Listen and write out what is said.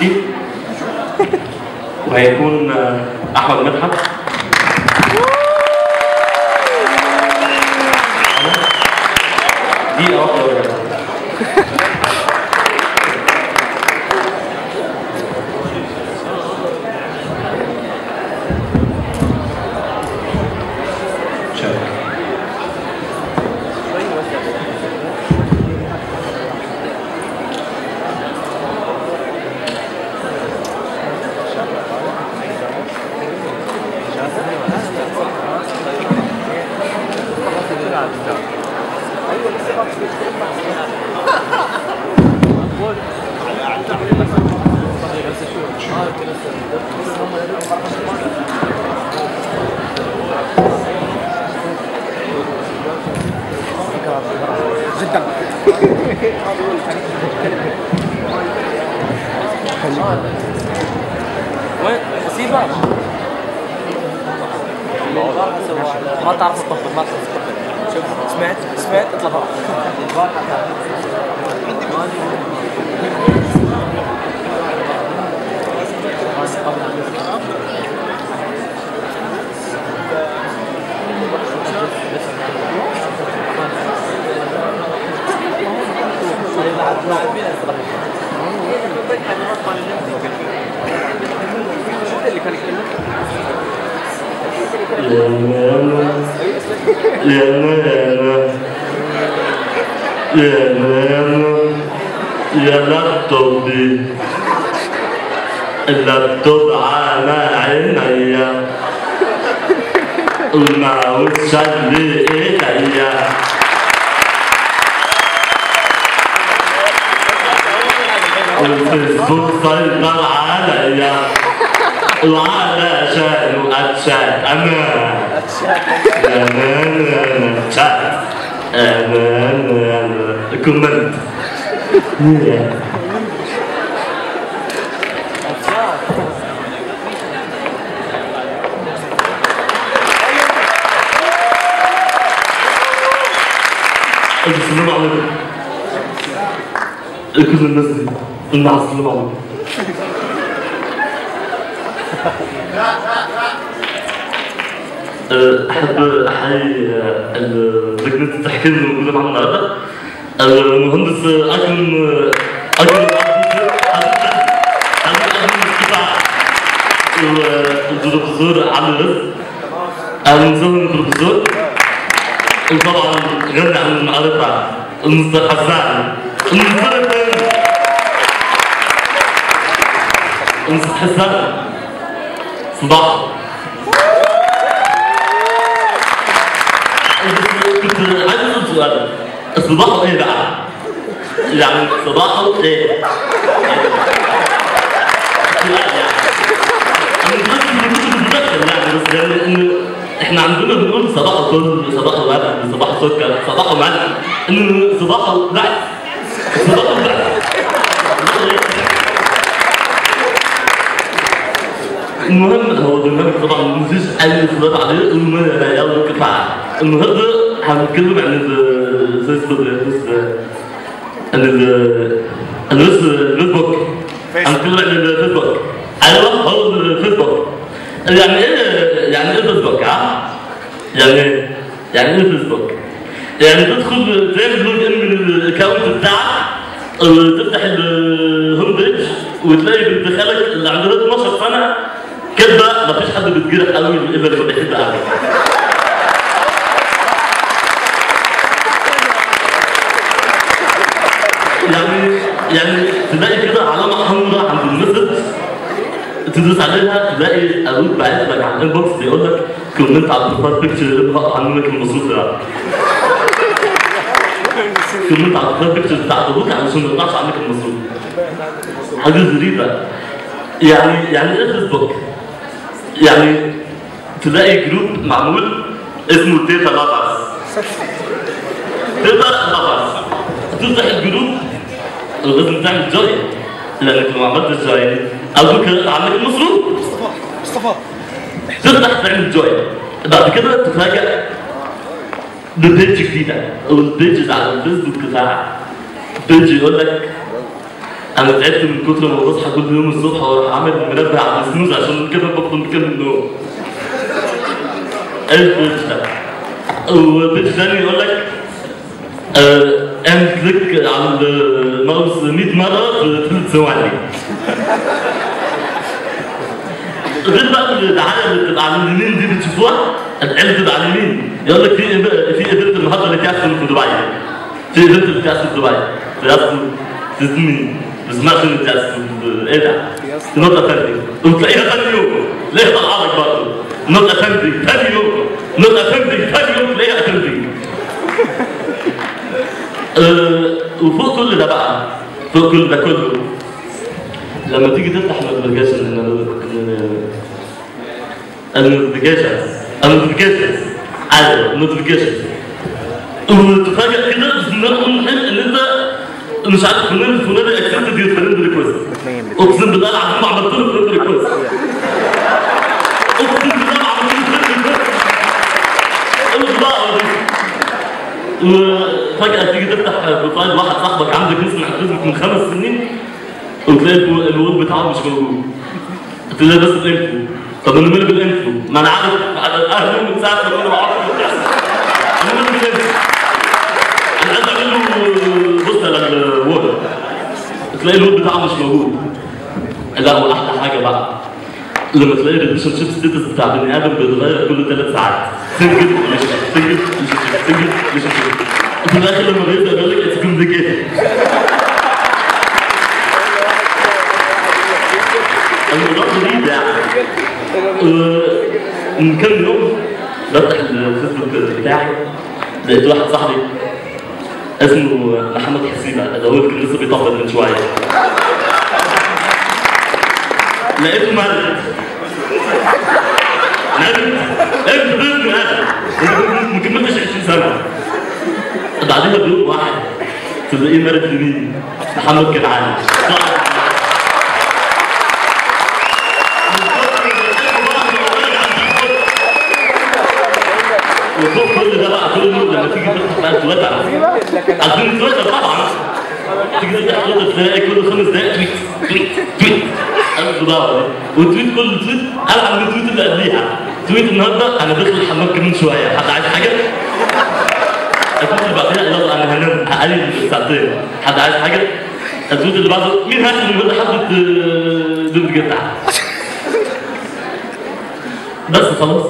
جديد وهيكون أحمد مدحت. واحدة ولا شكرا وين؟ سيبها ما تعرف تطبق ما تعرف تطبق شوف سمعت سمعت اطلع برا اللي يا لابتوب اللابتوب على عيني الماوس شد ايديا الفيسبوك سيطر عليا وعلشان اتشات أنا أنا أنا شات أنا أنا كومنت السلام عليكم كل الناس دي مع السلام عليكم احيي لجنه التحكيم اللي موجوده معانا النهارده المهندس اكرم اكرم البروفيسور علي رزق أهلا وسهلا بالبروفيسور وطبعا غني عن المعرفه المستر حسان المستر الثاني المستر حسان صباح عايز اسال سؤال صباحه إيه بقى؟ يعني صباحه إيه؟ يعني إحنا عندنا بنقول صباحه فل صباحه ورد صباحه سكر صباحه ملح انه صباحه لا صباحه لا المهم هو برنامج طبعا مفيش أي صداقه عليه المهم لا يلا كفاية النهارده هنتكلم عن ال ده عن ال عن الفيسبوك هنتكلم عن الفيسبوك أيوه هو الفيسبوك يعني إيه يعني إيه فيسبوك ها؟ يعني يعني إيه فيسبوك؟ يعني تدخل تعمل log in من ال account بتاعك وتفتح ال home page وتلاقي بنت خالك اللي عندها 12 سنه كاتبه مفيش حد بيتجرح قوي إلا اللي بيحب قوي يعني يعني تلاقي كده علامه حمراء عند ال message تدوس عليها تلاقي باعت لك على ال inbox بيقول لك comment على ال profile picture ابقى عنك المصروف ده comment على ال profile picture بتاع أبوك علشان ما يطلعش عنك المصروف حاجة غريبه يعني يعني إيه فيسبوك؟ يعني تلاقي group معمول اسمه تيتا lovers تيتا lovers تفتح ال group لازم تعمل join لانك لو ما عملتش join أبوك عنك المصروف مصطفى تفتح تعمل join بعد كده تفاجئ ب page جديدة. وال page على الفيسبوك بتاعك page يقول لك أنا تعبت من كتر ما بصحى كل يوم الصبح وأروح أعمل منبه على ال snooze عشان كده بفضل مكان النوم البيت ده؟ و page ثاني يقول لك اعمل click على الماوس 100 مرة في ثلاث ثواني. غير بقى الدعايه اللي بتبقى على اليمين دي بتشوفوها؟ العيله بتبقى على اليمين. يقول لك في في ايفنت النهارده اللي كاسل في دبي. في ايفنت اللي كاسل في دبي. في ياسر في زمين ما سمعتش ان كاسل إيه ده؟ نقطة ثانية وتلاقيها ثاني يوم. تلاقيها طالعه لك برضه؟ نقطة ثانية ثاني يوم. نقطة ثانية ثاني يوم. تلاقيها ثانية آه، وفوق كل ده بقى فوق كل ده كله لما تيجي تفتح النوتيفيكيشن ال notification ال notification أيوه ال notification وتفاجئ كده ان انت مش عارف فلان الفلاني accepted your friend request اقسم بالله العظيم عملت له friend request اقسم بالله وفجأة تيجي تفتح profile واحد صاحبك عندك اسم الفيسبوك من خمس سنين وتلاقي الو- ال wall بتاعه مش موجود تلاقي بس ال info طب مالي بال info ما أنا عارف. على اهله من ساعه ما أنا بعرف اللي بيحصل أنا مالي بال info أنا عايز اعمل له بص على ال wall تلاقي ال wall بتاعه مش موجود. لا واحلى حاجة بقى. لما تلاقي ال relationship status بتاع بني آدم بيتغير كل ثلاث ساعات. single relation single relation single relation وفي الآخر لما بيبدا يقول لك it's complicated الموضوع غريب يعني. من كام يوم بفتح الفيسبوك بتاعي. لقيت واحد صاحبي اسمه محمد حسيبه ده هو كان لسه بيطبل من شوية. لقيته مالك انت بنت مالك ما كملتش 20 سنة. بعدها بيوم واحد تلاقيه مالك لمين؟ محمد كنعاني وفوق كل ده بقى كل يوم لما تيجي تفتح بقى تويتر عارفين تويتر طبعا تيجي تفتح تويتر تلاقي كل خمس دقايق تويت تويت تويت أنا بضاعة و tweet كل tweet العب من ال tweet اللي قبليها tweet النهارده أنا داخل الحمام كمان شوية حد عايز حاجة؟ ال tweet اللي بعدها يلا أنا هنام هقلل ساعتين حد عايز حاجة؟ ال tweet اللي بعده مين هاخد من حبه دول جدع بس خلاص